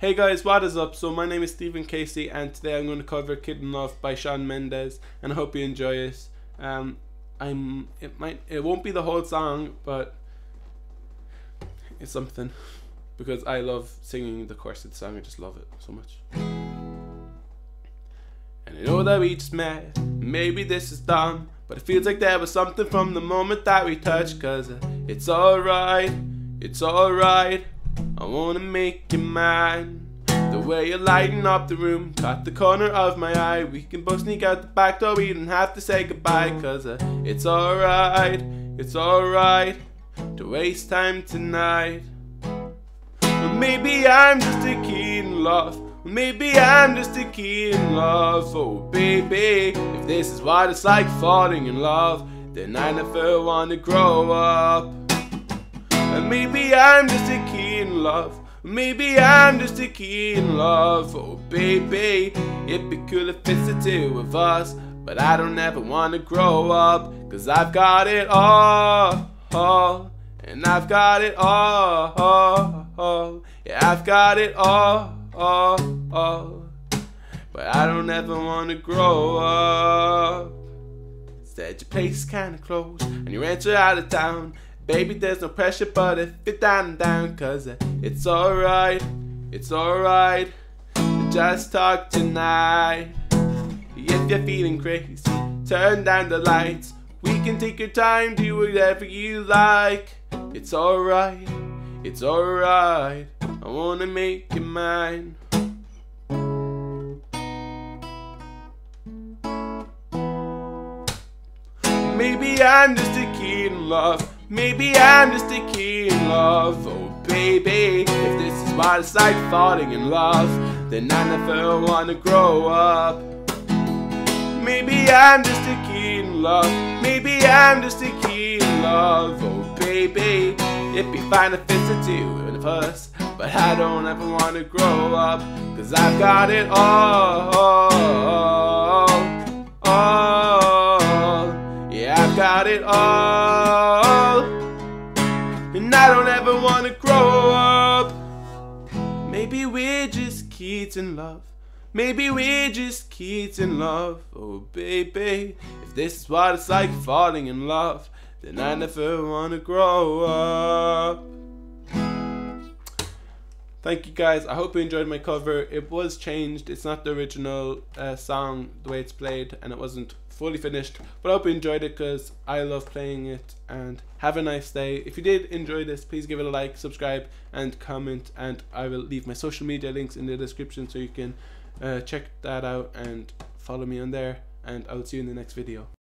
Hey guys, what is up? So my name is Stephen Casey and today I'm going to cover Kid in Love by Shawn Mendes and I hope you enjoy it. Um, I'm it might it won't be the whole song, but it's something because I love singing the chorus of the song. I just love it so much. And I know that we just met, maybe this is dumb, but it feels like there was something from the moment that we touched. Cause it's alright, it's alright. I wanna make you mine. The way you're lighting up the room, caught the corner of my eye. We can both sneak out the back door, we don't have to say goodbye. Cause uh, it's alright, it's alright to waste time tonight. Well, maybe I'm just a kid in love. Maybe I'm just a kid in love. Oh, baby, if this is what it's like falling in love, then I never want to grow up. Maybe I'm just a kid in love. Maybe I'm just a kid in love. Oh, baby, it'd be cool if it's the two of us. But I don't ever want to grow up. Cause I've got it all. all and I've got it all. all, all. Yeah, I've got it all. all, all. But I don't ever want to grow up. Said your place kinda close and you enter out of town. Baby, there's no pressure, but if you're down down, cause it's alright, it's alright just talk tonight. If you're feeling crazy, turn down the lights. We can take your time, do whatever you like. It's alright, it's alright. I wanna make you mine. Maybe I'm just a kid in love. Maybe I'm just a kid in love. Oh, baby, if this is what it's like falling in love, then I never wanna grow up. Maybe I'm just a kid in love. Maybe I'm just a kid in love. Oh, baby, it'd be fine if it's a two of us. But I don't ever wanna grow up. Cause I've got it all. all. It all. And I don't ever wanna grow up. Maybe we're just kids in love. Maybe we're just kids in love. Oh, baby, if this is what it's like falling in love, then I never wanna grow up. Thank you guys. I hope you enjoyed my cover. It was changed. It's not the original uh, song the way it's played, and it wasn't fully finished. But I hope you enjoyed it because I love playing it. And have a nice day. If you did enjoy this, please give it a like, subscribe, and comment. And I will leave my social media links in the description so you can uh, check that out and follow me on there. And I'll see you in the next video.